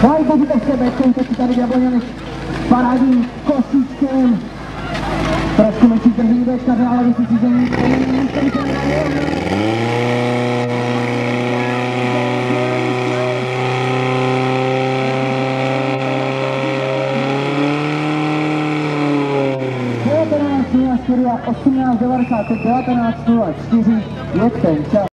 Držíte v sebe, si tady v Jabloněnech s parádním kosíčkem. Trošku menší drží bečka, ale vy si řízení, to není místo, 19.04 je ten čas.